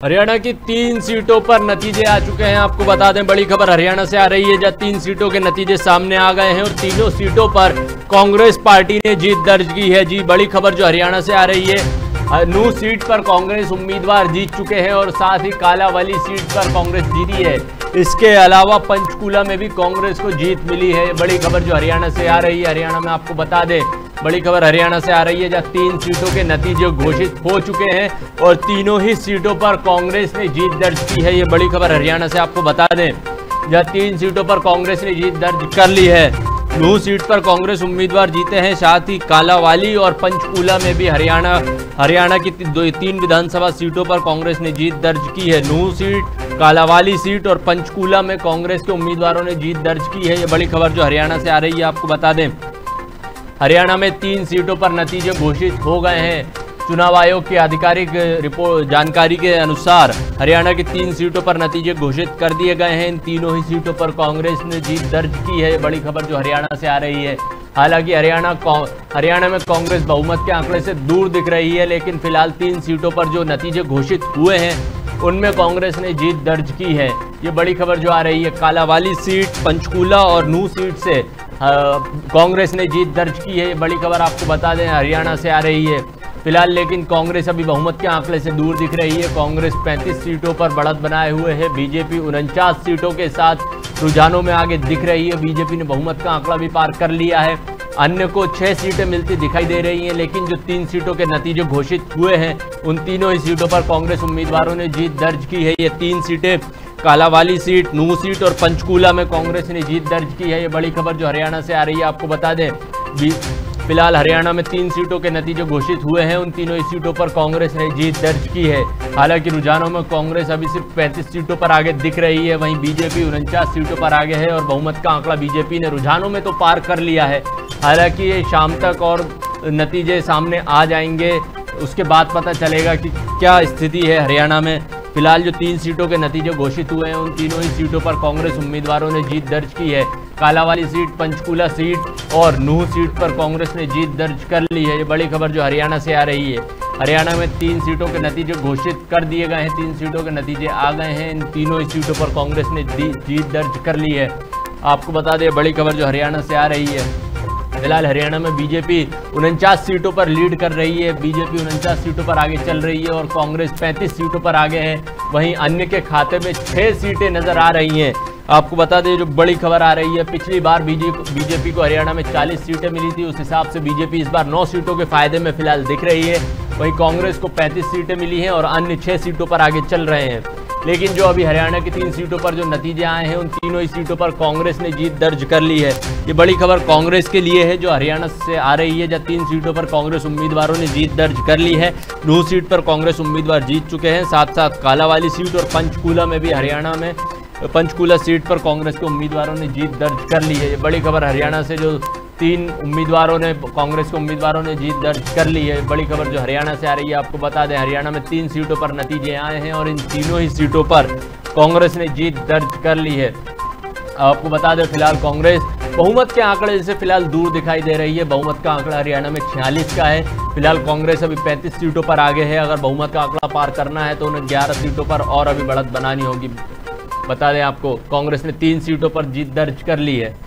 हरियाणा की तीन सीटों पर नतीजे आ चुके हैं। आपको बता दें, बड़ी खबर हरियाणा से आ रही है। जहाँ तीन सीटों के नतीजे सामने आ गए हैं और तीनों सीटों पर कांग्रेस पार्टी ने जीत दर्ज की है। जी, बड़ी खबर जो हरियाणा से आ रही है नू सीट पर कांग्रेस उम्मीदवार जीत चुके हैं और साथ ही काला वाली सीट पर कांग्रेस जीती है। इसके अलावा पंचकूला में भी कांग्रेस को जीत मिली है। बड़ी खबर जो हरियाणा से आ रही है। हरियाणा में आपको बता दें बड़ी खबर हरियाणा से आ रही है, जहाँ तीन सीटों के नतीजे घोषित हो चुके हैं और तीनों ही सीटों पर कांग्रेस ने जीत दर्ज की है। ये बड़ी खबर हरियाणा से आपको बता दें, जहाँ तीन सीटों पर कांग्रेस ने जीत दर्ज कर ली है। नूह सीट पर कांग्रेस उम्मीदवार जीते हैं, साथ ही कालावाली और पंचकूला में भी हरियाणा हरियाणा की दो, तीन विधानसभा सीटों पर कांग्रेस ने जीत दर्ज की है। नूह सीट, कालावाली सीट और पंचकूला में कांग्रेस के उम्मीदवारों ने जीत दर्ज की है। ये बड़ी खबर जो हरियाणा से आ रही है, आपको बता दें। हरियाणा में तीन सीटों पर नतीजे घोषित हो गए हैं। चुनाव आयोग की आधिकारिक रिपोर्ट जानकारी के अनुसार हरियाणा की तीन सीटों पर नतीजे घोषित कर दिए गए हैं। इन तीनों ही सीटों पर कांग्रेस ने जीत दर्ज की है। बड़ी खबर जो हरियाणा से आ रही है। हालाँकि हरियाणा हरियाणा में कांग्रेस बहुमत के आंकड़े से दूर दिख रही है, लेकिन फ़िलहाल तीन सीटों पर जो नतीजे घोषित हुए हैं, उनमें कांग्रेस ने जीत दर्ज की है। ये बड़ी खबर जो आ रही है। कालावाली सीट, पंचकूला और नू सीट से कांग्रेस ने जीत दर्ज की है बड़ी खबर आपको बता दें, हरियाणा से आ रही है। फ़िलहाल लेकिन कांग्रेस अभी बहुमत के आंकड़े से दूर दिख रही है। कांग्रेस 35 सीटों पर बढ़त बनाए हुए है, बीजेपी उनचास सीटों के साथ रुझानों में आगे दिख रही है। बीजेपी ने बहुमत का आंकड़ा भी पार कर लिया है। अन्य को छह सीटें मिलती दिखाई दे रही हैं, लेकिन जो तीन सीटों के नतीजे घोषित हुए हैं, उन तीनों ही सीटों पर कांग्रेस उम्मीदवारों ने जीत दर्ज की है। ये तीन सीटें कालावाली सीट नू सीट और पंचकूला में कांग्रेस ने जीत दर्ज की है। ये बड़ी खबर जो हरियाणा से आ रही है, आपको बता दें फ़िलहाल हरियाणा में तीन सीटों के नतीजे घोषित हुए हैं। उन तीनों सीटों पर कांग्रेस ने जीत दर्ज की है। हालाँकि रुझानों में कांग्रेस अभी सिर्फ़ 35 सीटों पर आगे दिख रही है। वहीं बीजेपी उनचास सीटों पर आगे है और बहुमत का आंकड़ा बीजेपी ने रुझानों में तो पार कर लिया है। हालाँकि ये शाम तक और नतीजे सामने आ जाएँगे। उसके बाद पता चलेगा कि क्या स्थिति है हरियाणा में। फ़िलहाल जो तीन सीटों के नतीजे घोषित हुए हैं, उन तीनों ही सीटों पर कांग्रेस उम्मीदवारों ने जीत दर्ज की है। कालावाली सीट, पंचकूला सीट और नूह सीट पर कांग्रेस ने जीत दर्ज कर ली है। ये बड़ी खबर जो हरियाणा से आ रही है। हरियाणा में तीन सीटों के नतीजे घोषित कर दिए गए हैं। तीन सीटों के नतीजे आ गए हैं। इन तीनों ही सीटों पर कांग्रेस ने जीत दर्ज कर ली है। आपको बता दें, बड़ी खबर जो हरियाणा से आ रही है। फ़िलहाल हरियाणा में बीजेपी उनचास सीटों पर लीड कर रही है, बीजेपी उनचास सीटों पर आगे चल रही है और कांग्रेस 35 सीटों पर आगे है। वहीं अन्य के खाते में छह सीटें नज़र आ रही हैं। आपको बता दें, जो बड़ी खबर आ रही है, पिछली बार बीजेपी को हरियाणा में 40 सीटें मिली थी, उस हिसाब से बीजेपी इस बार 9 सीटों के फ़ायदे में फ़िलहाल दिख रही है। वहीं कांग्रेस को 35 सीटें मिली हैं और अन्य छह सीटों पर आगे चल रहे हैं। लेकिन जो अभी हरियाणा की तीन सीटों पर जो नतीजे आए हैं, उन तीनों ही सीटों पर कांग्रेस ने जीत दर्ज कर ली है। ये बड़ी खबर कांग्रेस के लिए है, जो हरियाणा से आ रही है, जब तीन सीटों पर कांग्रेस उम्मीदवारों ने जीत दर्ज कर ली है। नू सीट पर कांग्रेस उम्मीदवार जीत चुके हैं साथ साथ कालावाली सीट और पंचकूला में भी हरियाणा में, पंचकूला सीट पर कांग्रेस के उम्मीदवारों ने जीत दर्ज कर ली है। ये बड़ी खबर हरियाणा से, जो तीन उम्मीदवारों ने, कांग्रेस के उम्मीदवारों ने जीत दर्ज कर ली है। बड़ी खबर जो हरियाणा से आ रही है, आपको बता दें, हरियाणा में तीन सीटों पर नतीजे आए हैं और इन तीनों ही सीटों पर कांग्रेस ने जीत दर्ज कर ली है। आपको बता दें, फ़िलहाल कांग्रेस बहुमत के आंकड़े से फ़िलहाल दूर दिखाई दे रही है। बहुमत का आंकड़ा हरियाणा में छियालीस का है। फ़िलहाल कांग्रेस अभी 35 सीटों पर आगे है। अगर बहुमत का आंकड़ा पार करना है तो उन्हें 11 सीटों पर और अभी बढ़त बनानी होगी। बता दें आपको, कांग्रेस ने तीन सीटों पर जीत दर्ज कर ली है।